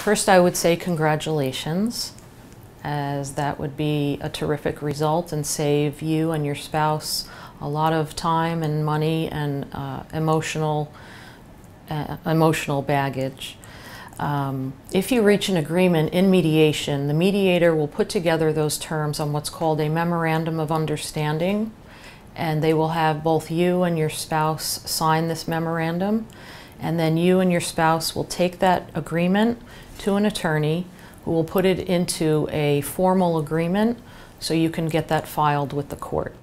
First, I would say congratulations, as that would be a terrific result and save you and your spouse a lot of time and money and uh, emotional uh, emotional baggage. Um, if you reach an agreement in mediation, the mediator will put together those terms on what's called a memorandum of understanding, and they will have both you and your spouse sign this memorandum, and then you and your spouse will take that agreement to an attorney who will put it into a formal agreement so you can get that filed with the court.